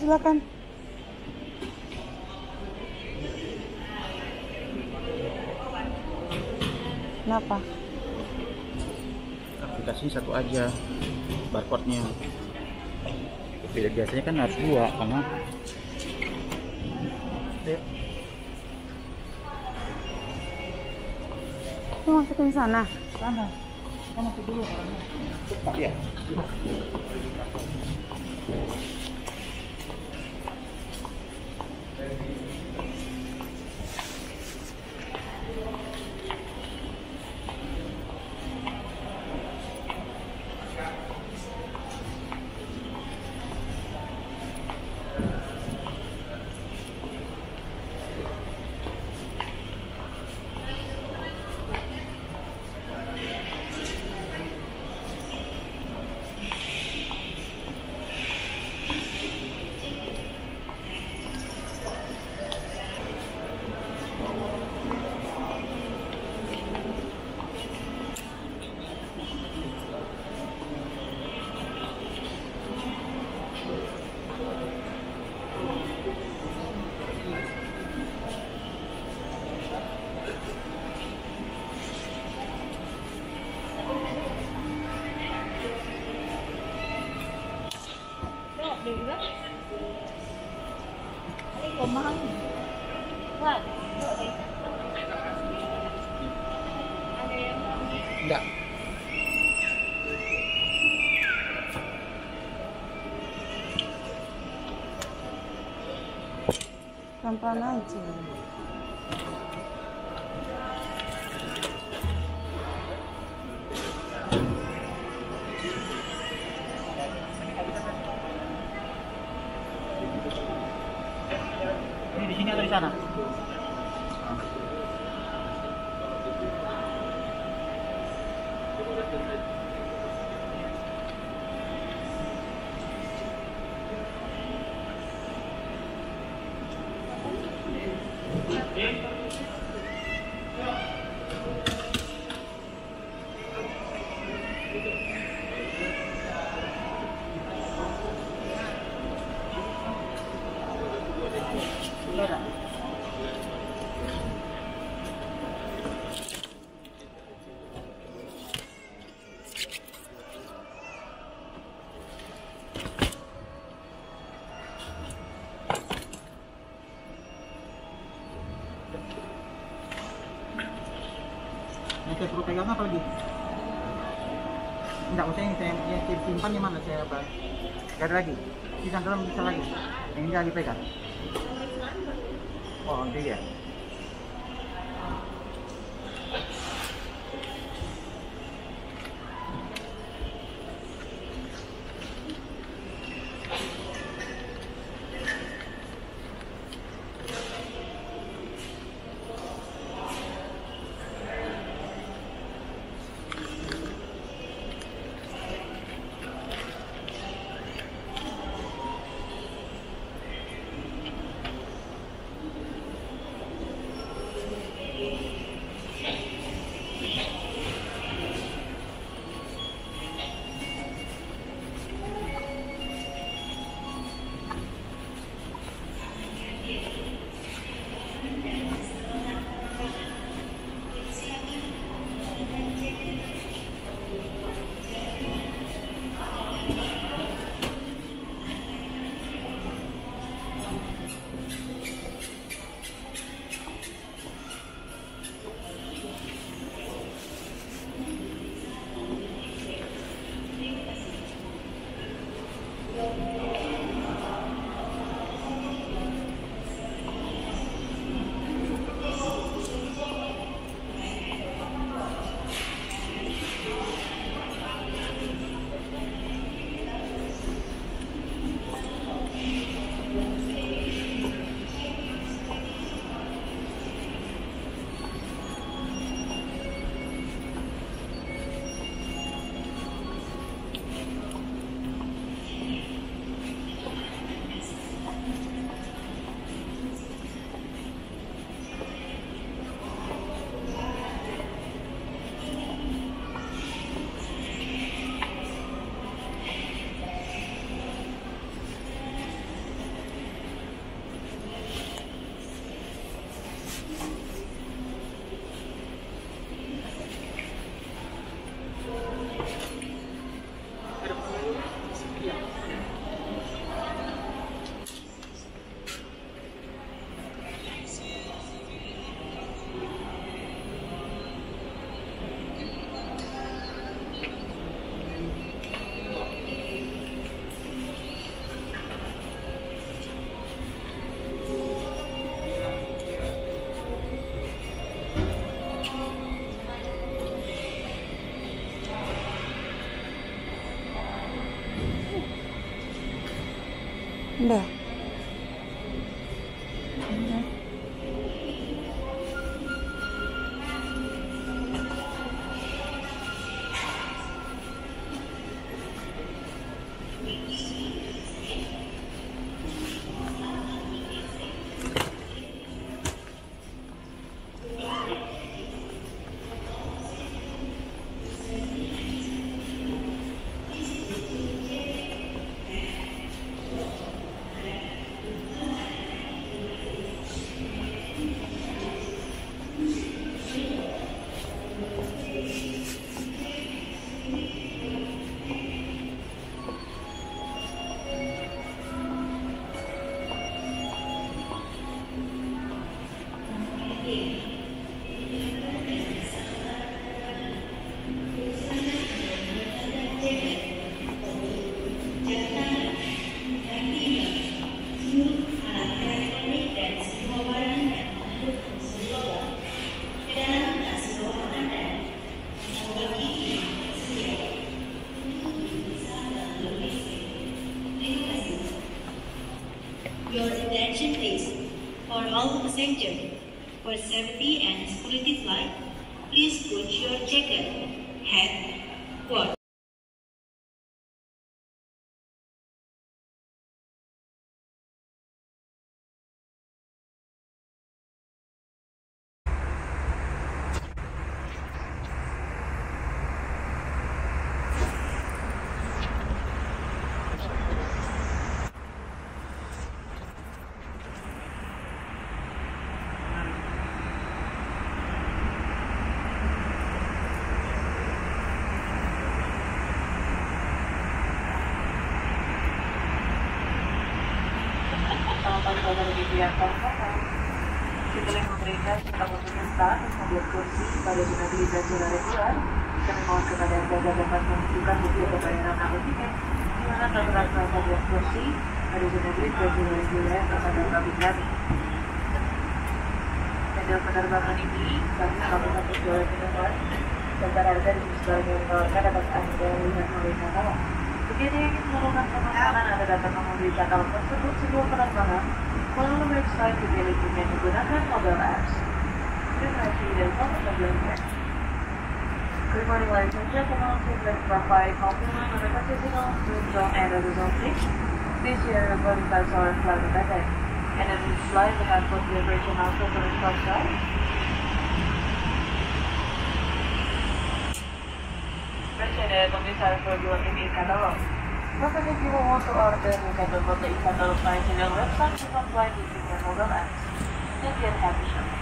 silakan. Kenapa? aplikasi satu aja barcode-nya Beda biasanya kan harus dua karena Mau masukin sana? sana kita masuk dulu cepat ya Pelan-pelan aja. ini di sini atau di sana saya perlu pegang apa lagi? Enggak maksudnya yang saya, yang saya simpan yang mana saya Gak ada lagi? Sisa dalam bisa lagi? Yang ini lagi pegang Udah. For safety and security flight, please put your jacket, hat, coat, Memberikan serta pemerintah membuat kursi pada zona dan zona regular, kami mohon kepada Anda dapat menunjukkan bukti atau bayaran nama tiket di mana tertera satu kursi pada zona dan zona regular bersama kami kami. Penerbangan ini, kami melakukan penjualan minuman dan berharga di sebagai menawarkan dapat Anda lihat melalui katalog. Jika ingin melakukan pemesanan, Anda dapat katalog tersebut sebelum penerbangan Follow the website to daily payment gunakan mobile apps. Good night, and follow the blue Good morning, ladies and gentlemen. Please provide compliment on the practicing of Zoom and Horizon This year, everybody has our flight of that And in this slide, we have put the bridge announcement for the stop sign. the donde está el. But if you want to order, you can download the e-catalog by the website and apply using your mobile you and happy shopping.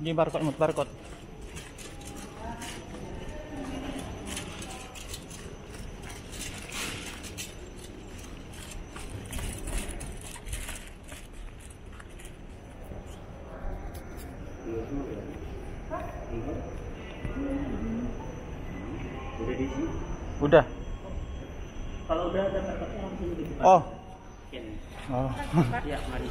Ini barcode, mut barcode. Udah diisi? Udah. Kalau udah ada barcode-nya langsung dibuka. Oh. Oh. Ya, mari.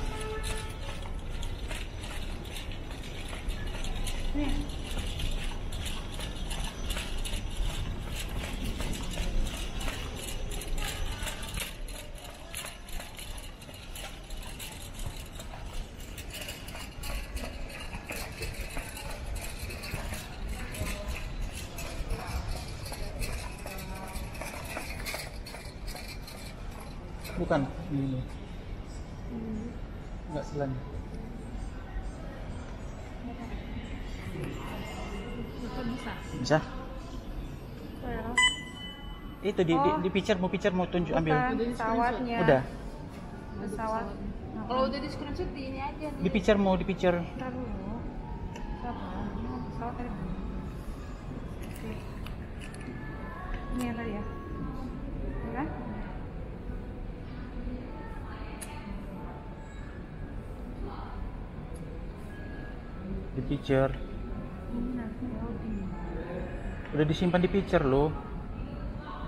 Bukan. Ini. Enggak selan. Bisa? Itu di, di, di picture mau picture mau tunjuk ambil. Pesawatnya. Udah. Pesawat. Kalau udah di screenshot di ini aja nih. Di picture mau di picture. Ntar Loading. Udah disimpan di picture loh.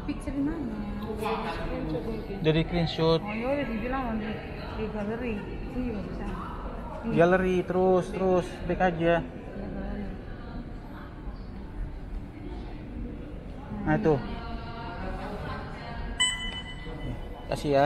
Picture di mana? Udah di screenshot. Oh ya udah dibilang di, di galeri. Itu juga bisa. Galeri terus terus back aja. ya, galeri. Nah itu. Kasih ya.